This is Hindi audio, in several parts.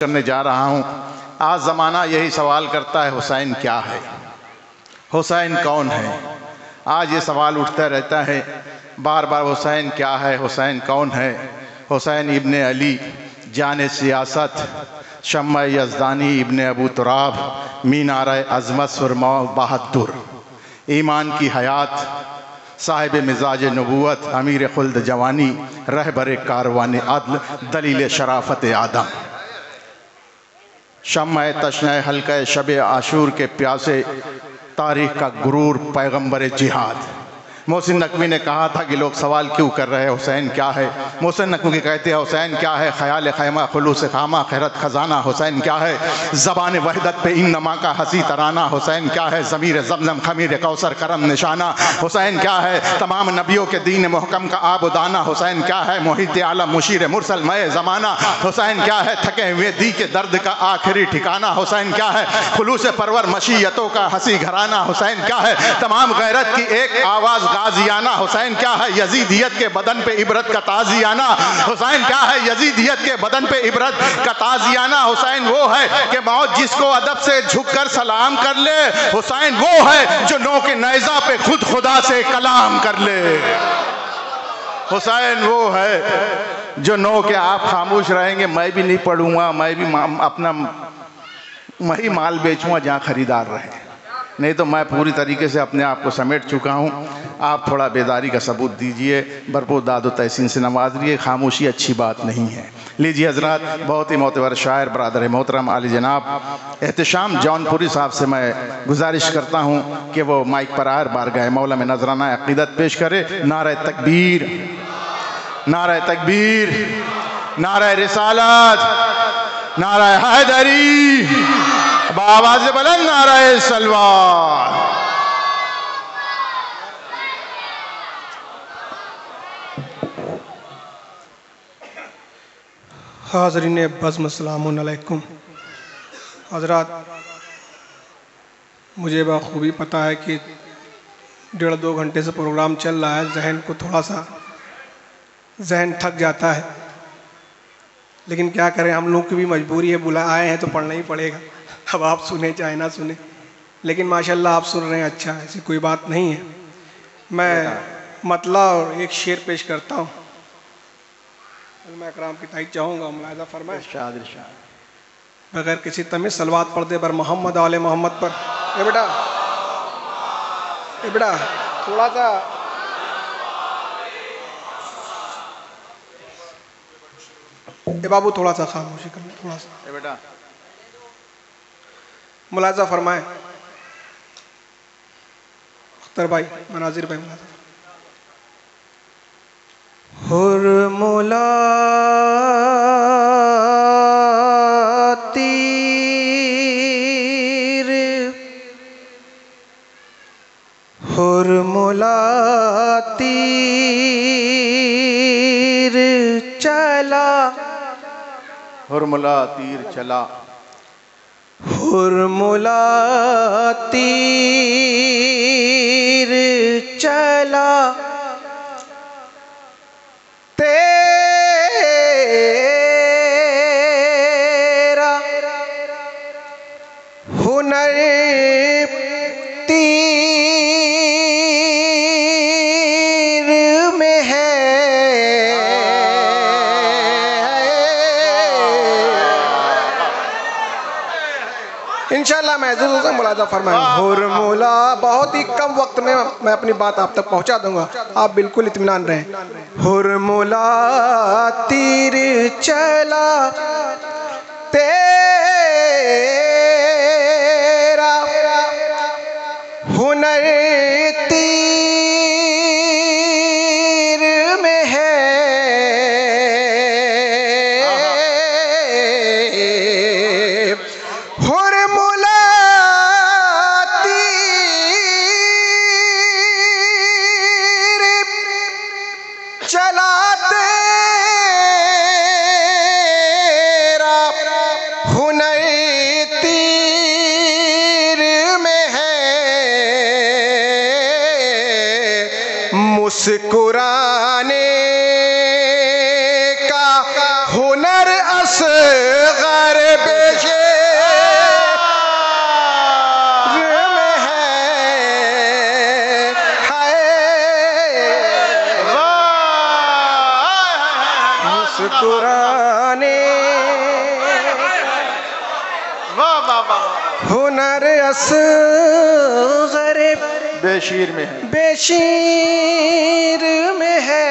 करने जा रहा हूँ। आज ज़माना यही सवाल करता है, हुसैन क्या है? हुसैन कौन है? आज ये सवाल उठता रहता है बार बार हुसैन क्या है, हुसैन कौन है? हुसैन इब्न अली, जान सियासत, शम्मा यजदानी इब्न अबू तुराब मीनार अजमत, सुरमा बहादुर। ईमान की हयात, साहिब मिजाज नबूत अमीर खुल्द जवानी रहबर कारवान अदल दलील शराफत आदम शम तशन हल्का शब आशूर के प्यासे तारीख का गुरूर पैगंबर जिहाद। मोहसिन नकवी ने कहा था कि लोग सवाल क्यों कर रहे हैं, हुसैन क्या है? मोहसिन नकवी कहते हैं, हुसैन क्या है? ख्याल खैमा खलूस खामा, खैरत खजाना, हुसैन क्या है? ज़बान वहदत पे इन नमा का हँसी तराना, हुसैन क्या है? ज़मीर जमजम, खमीर कौसर, करम निशाना, हुसैन क्या है? तमाम नबियों के दीन महकम का आबुदाना, हुसैन क्या है? मोहित आलम, मुशीर मुरसल मय ज़माना, हुसैन क्या है? थके हुए दी के दर्द का आखिरी ठिकाना, हुसैन क्या है? खलूस परवर मशीयतों का हँसी घराना, हुसैन क्या है? तमाम गैरत की एक आवाज़ गाजियाना, हुसैन, क्या है यजीदियत के बदन पे इबरत का ताजियाना? हुसैन, क्या है यजीदियत के बदन पे इबरत का ताजियाना? हुसैन, वो है कि मौत जिसको अदब से झुककर सलाम कर ले। हुसैन, वो है जो नो के नैजा पे खुद खुदा से कलाम कर ले। हुसैन, वो है जो नो के आप खामोश रहेंगे, मैं भी नहीं पढ़ूँगा, मैं भी अपना वही माल बेचूँगा जहाँ खरीदार रहे। नहीं तो मैं पूरी तरीके से अपने आप को समेट चुका हूँ। आप थोड़ा बेदारी का सबूत दीजिए, भरपूर दाद तहसीन से नवाज़ लिए खामोशी अच्छी बात नहीं है। लीजिए हजरात, बहुत ही मोतवर शायर, बरदर मोहतरम, आली जनाब। एहतशाम जौनपुरी साहब से मैं गुजारिश करता हूँ कि वो माइक पर आर बार गए, मौला में नजराना अकीदत पेश करे। नार तकबीर, नारा तकबीर, नारा रिसालत, नारा हैदरी। आवाज़ बुलंद नारा सलवार। हाजरीन बज़म हजरात, मुझे बखूबी पता है कि डेढ़ दो घंटे से प्रोग्राम चल रहा है, जहन को थोड़ा सा जहन थक जाता है। लेकिन क्या करें, हम लोग की भी मजबूरी है बुला आए हैं तो पढ़ना ही पड़ेगा। अब आप सुने चाहे ना सुने। लेकिन माशाल्लाह आप सुन रहे हैं अच्छा ऐसी कोई बात नहीं है। मैं मतला और एक शेर पेश करता हूँ। मैं कराम की ताई चाहूँगा मुलाजा फरमाए। बगैर किसी तमिज सलवात पढ़ दे बर मोहम्मद आल मोहम्मद पर। ए बेटा ए बेटा थोड़ा सा ए बाबू थोड़ा सा खामोशी कर थोड़ा सा। ए बेटा मुलाजा फरमाए। अख्तर भाई मनाजिर भाई मुलाजा। हुर मुला तीर हुर मुला तीर चला। हुरमुला तीर चला। हुरमुला तीर चला इंशाल्लाह ज़रूर से मुलाजा फरमाएँगे हुरमुला बहुत ही कम वक्त में मैं अपनी बात आप तक पहुँचा दूँगा। आप बिल्कुल इतमान रहें। हुरमुला तीर चला तेरा कुराने का हुनर अस असगर पेशे में है, वाह मुस्कुराने हुनर अस असगर बेशीर में है। बेशीर में है।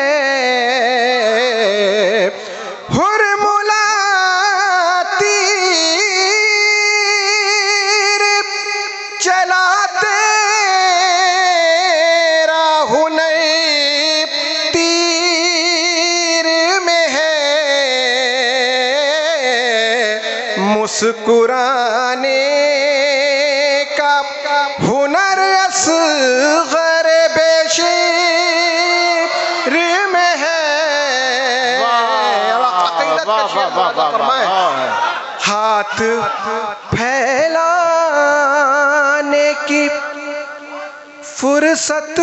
हुरमुला तीर चलाते हुनर तीर में है। मुस्कुराने हाथ फैलाने की फुर्सत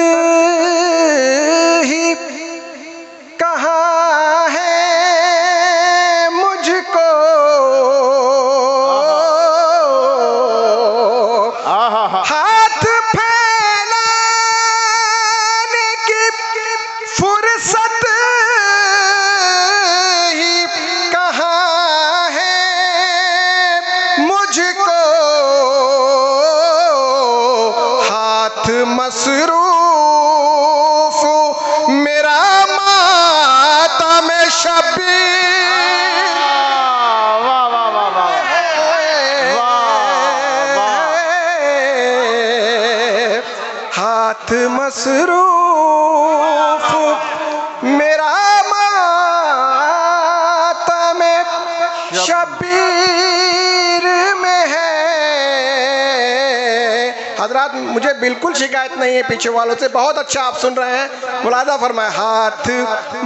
हजरात, मुझे बिल्कुल शिकायत नहीं है, पीछे वालों से बहुत अच्छा आप सुन रहे हैं। मुलादा फरमाए, हाथ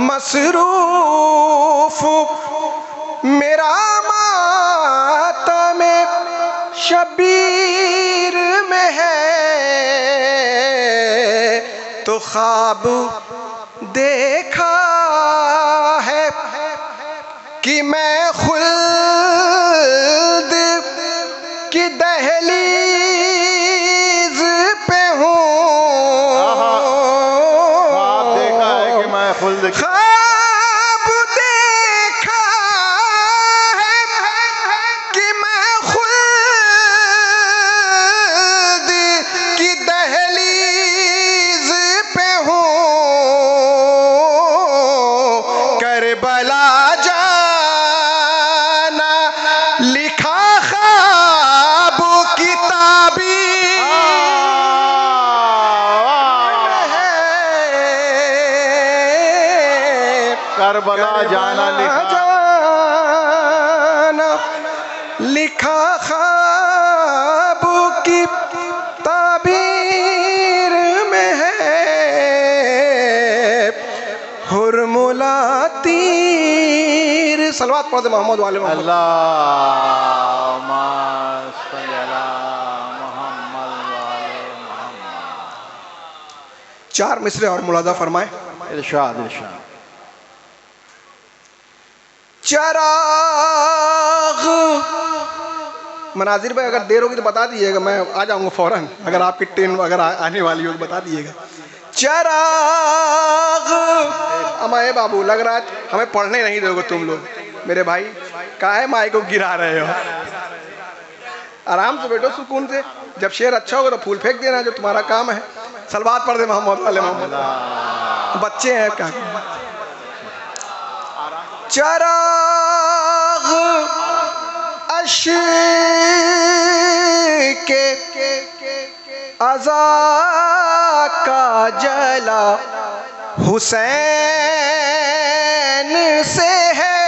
मसरूफ, मेरा माता में शबीर में है तो ख्वाब देखा करबला जाना लिखा। जाना लिखा ख्वाब की ताबीर में है। हुरमुला तीर सलवात पढ़ दे मोहम्मद वाले अल्लाह चार मिसरे और मुलादा फरमाए। इरशाद इरशाद। चराग। मनाजिर भाई अगर देर होगी तो बता दीजिएगा मैं आ जाऊँगा फ़ौरन अगर आपकी ट्रेन अगर आ, आने वाली हो तो बता दीजिएगा। चराग। अमाए बाबू लग रहा है हमें पढ़ने नहीं दोगे तुम लोग। मेरे भाई काहे माई को गिरा रहे हो? आराम से बैठो सुकून से। जब शेर अच्छा होगा तो फूल फेंक देना जो तुम्हारा काम है। सलवार पढ़ दे मोहम्मद बच्चे हैं क्या चराग अश के अजा का जला हुसैन से है।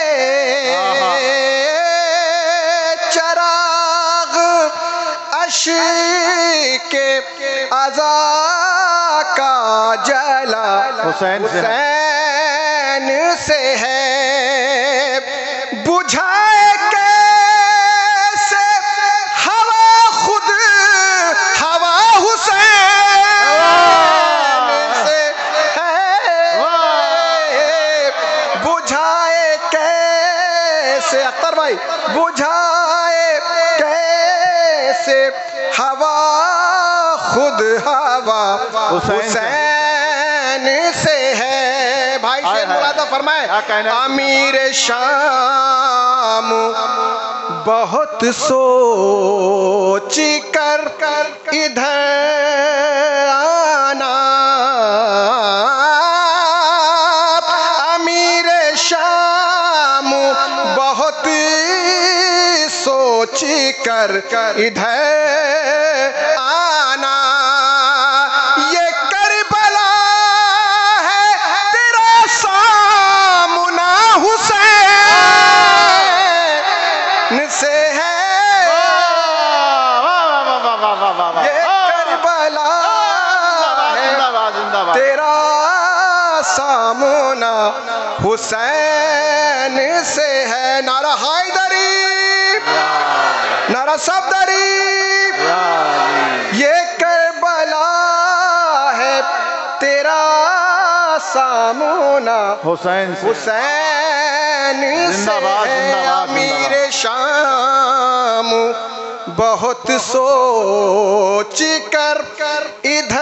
चराग अश के अजा का जला हुसैन से है। बुझाए कैसे हवा खुद हवा हुसैन से है बुझाए कैसे अख्तर भाई बुझाए कैसे हवा खुद हवा हुसैन से। है भाई शेर। मुरादा फरमाए क्या कहना है? शाम बहुत सोच कर कर इधर आना अमीर शाम बहुत सोच कर इधर हुसैन से है नारा हैदरी नारा सफदरी। ये करबला है तेरा सामना। हुसैन हुसैन से है अमीर शाम। बहुत सोच कर कर। इधर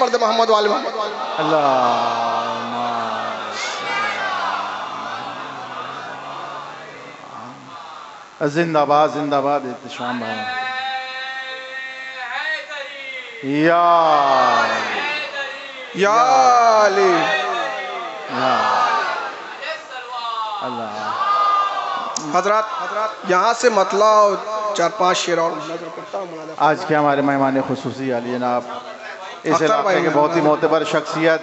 सलवात पढ़ दे मोहम्मद वाले मोहम्मद अल्लाह जिंदाबाद जिंदाबाद एहतशाम भाई। या या अली। अल्लाह। हज़रत यहाँ से मतलब चार पाँच शेर और नज़र करता हूँ। आज के हमारे मेहमान खसूसी अली जनाब। इस इलाके के बहुत ही मोतबर शख्सियत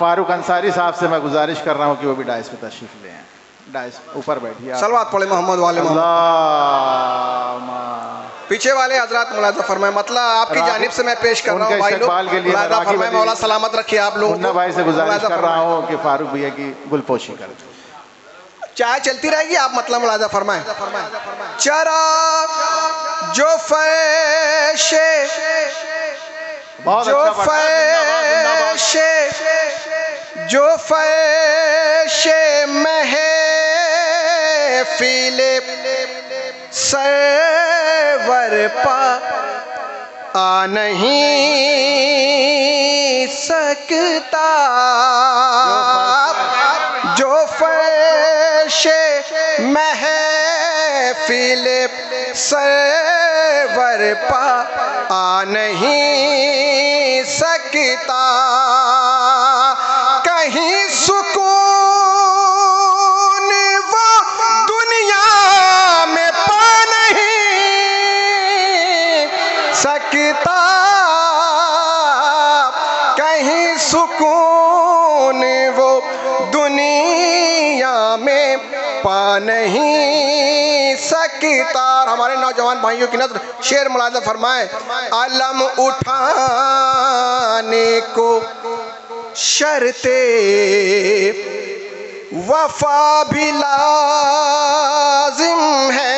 फारूक अंसारी साहब से मैं गुजारिश कर रहा हूँ कि वो भी डाइस पे तशरीफ़ ले आएँ। डाइस ऊपर बैठिए। सलवात पढ़े मोहम्मद वाले पीछे वाले हज़रत मुलाजा फरमाए मतलब आपकी जानिब से मैं पेश कर रहा हूँ भाई लोग। फरमाए मौला सलामत रखिए आप लोग भाई से गुजारिश कर रहा हूँ कि फारूक भैया की गुलपोशी कर चाय चलती रहेगी आप मतलब मुलाजा फरमाए। चरा जो फैशे जो अच्छा। फैशे जो फैशे महे फीले सरवर पा आ नहीं सकता जो फैशे महफिल सरवर पा आ नहीं सकता। कहीं सुकून वो दुनिया में पा नहीं सकता। कहीं सुकून वो दुनिया में पा नहीं सकता। हमारे नौजवान भाइयों की नज़र शेर मुलाजा फरमाए, आलम उठाने को शर्ते वफा भी लाजिम है।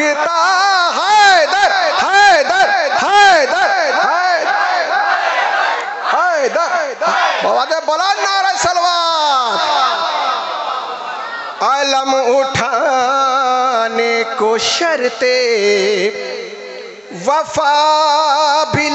सकता हैदर हैदर हैदर बोला नारा सलवार। अलम उठाने को शर्ते वफा भी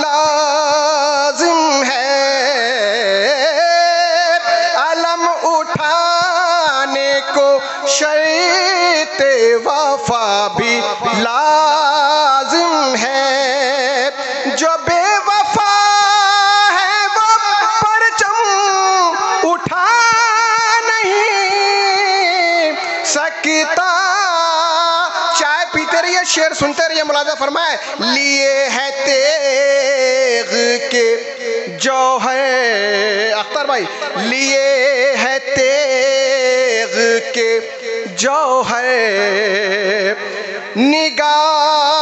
शेर सुनते रहिए मुलाजा फरमाए, लिए है तेग के जो है अख्तर भाई, लिए है तेग के जो है निगाह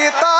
सकता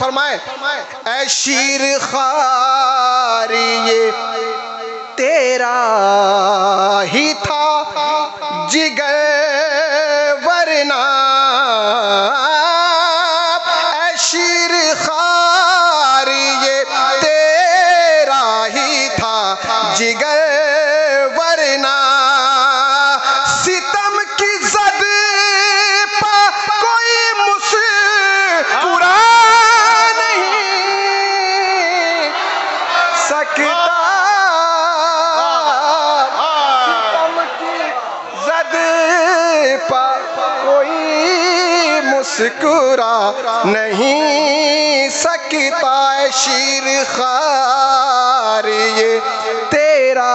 फरमाए ऐ शीर खारी ये तेरा ही था जिगर नहीं सकता शीर खार ये तेरा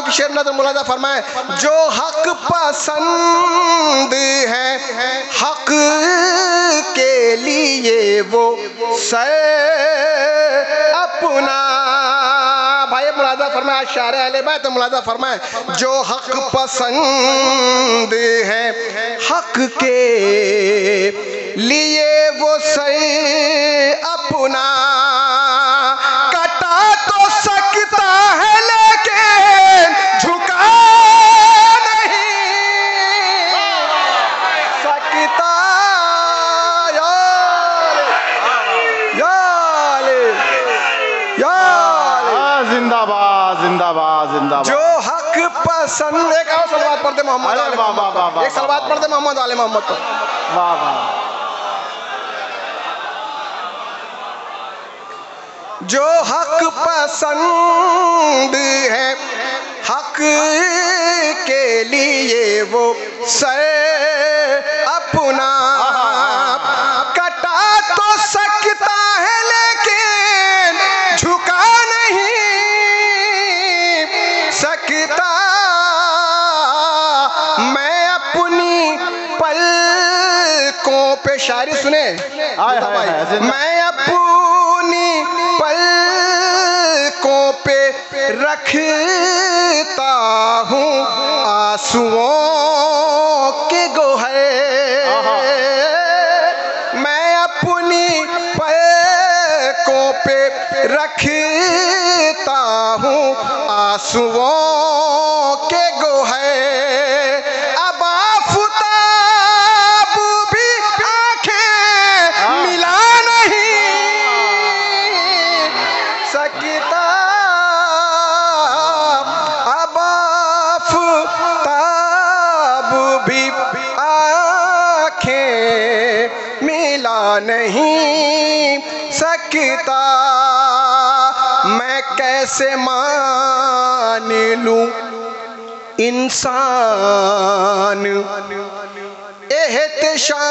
की शेर नज़र मुलाजा फरमाए, जो हक पसंद है, हक के लिए वो सर अपना। भाई मुलाजा फरमाए शार अहले बैत मुलाजा फरमाए, जो हक पसंद है, हक के लिए वो सर अपना। जिंदाबाद जिंदाबाद। जो हक पसंद एक आओ सलवात पढ़ते मोहम्मद अरे वाह, वाह, वाह, मोहम्मद वाह, एक सलवात पढ़ते मोहम्मद आले मोहम्मद पर वाह वाह। जो हक पसंद है हक के लिए वो सर अपना हाय, हाय, हाय, मैं अपनी पलकों पे रखता हूँ आंसुओं के गोहर मैं अपनी पलकों पे रखता हूँ आंसुओं मैं कैसे मान लूँ इंसान? एहतशाम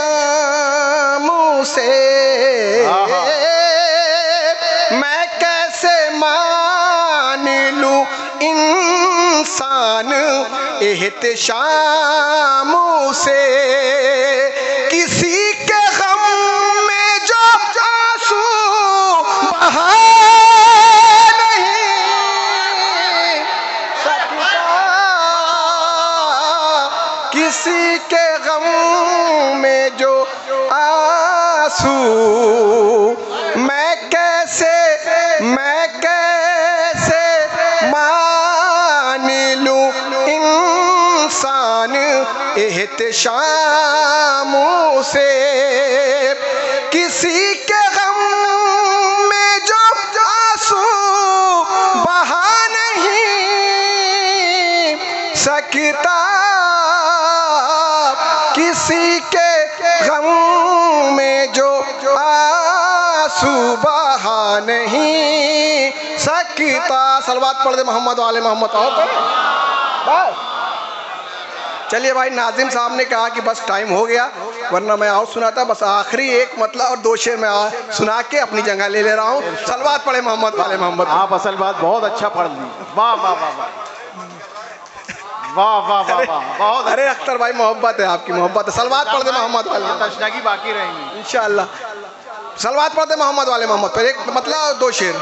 से मैं कैसे मान लूँ इंसान? एहतशाम से किसी मैं कैसे मैं कैसे मान लू इंसान एहतशामों से? किसी नहीं सकता। सलवात पढ़ दे मोहम्मद वाले मोहम्मद और पढ़े। बस। चलिए भाई नाजिम साहब ने कहा कि बस टाइम हो गया वरना मैं और सुनाता बस आखिरी एक मतलब और दो शेर मैं आ- सुना के अपनी जगह ले ले रहा हूँ। सलवात पढ़े मोहम्मद वाले मोहम्मद। आप असल बात बहुत अच्छा पढ़ ली। वाह वाह वाह वाह। वाह वाह वाह वाह बहुत अरे अख्तर भाई मोहब्बत है आपकी मोहब्बत है। सलवात पढ़ दे मोहम्मद वाले। तशनगी बाकी रहेंगी। इंशाल्लाह। सलवात पढ़ दे मोहम्मद वाले मोहम्मद पर। एक मतलब दो शेर।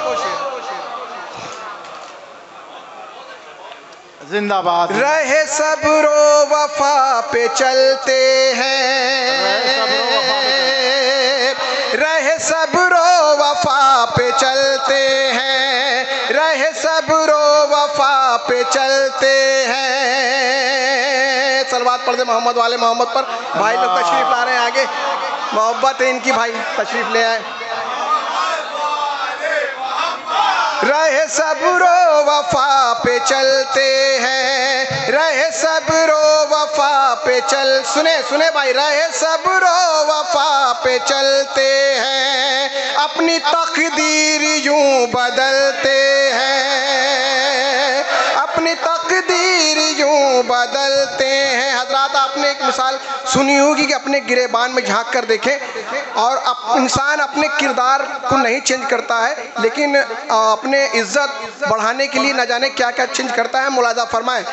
जिंदाबाद। रहे सब रो वफा पे चलते हैं। रहे सब रो वफा पे चलते हैं। रहे सब रो वफा पे चलते हैं। सलवात पढ़ते मोहम्मद वाले मोहम्मद पर। भाई लोग तशरीफ़ ला रहे हैं आगे। मोहब्बत है इनकी भाई, तशरीफ़ ले आए। रहे सबरो वफा पे चलते हैं। रहे सबरो वफा पे चल, सुने सुने भाई, रहे सबरो वफा पे चलते हैं। अपनी तकदीर यूँ बदलते हैं। मिसाल सुनी होगी कि अपने गिरेबान में झाँक कर देखें और अप, इंसान अपने किरदार को नहीं चेंज करता है लेकिन अपने इज़्ज़त बढ़ाने के लिए न जाने क्या क्या चेंज करता है मुलाजा फरमाए।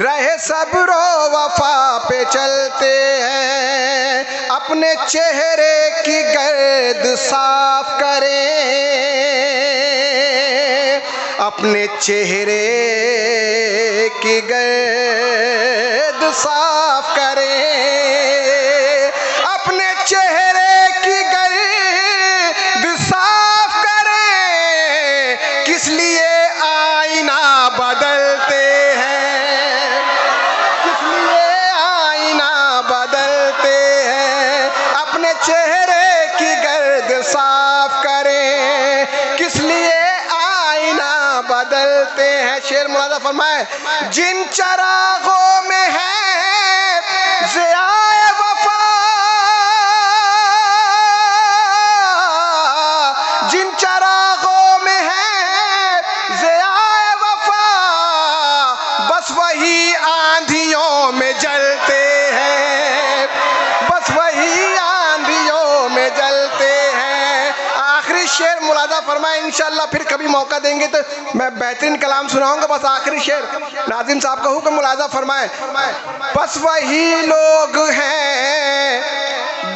रहे सबरो वफा पे चलते हैं अपने चेहरे की गर्द साफ़ करें। अपने चेहरे की गर्द साफ़ करें। फरमाए जिन चरागों शेर मुलादा फरमाए, इंशाल्लाह फिर कभी मौका देंगे तो मैं बेहतरीन कलाम सुनाऊँगा, बस आखिरी शेर। नाजिम साहब का हुक्म मुलादा फरमाए, बस वही लोग हैं,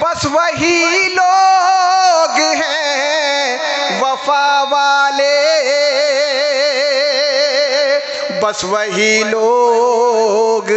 बस वही लोग हैं, वफा वाले। बस वही लोग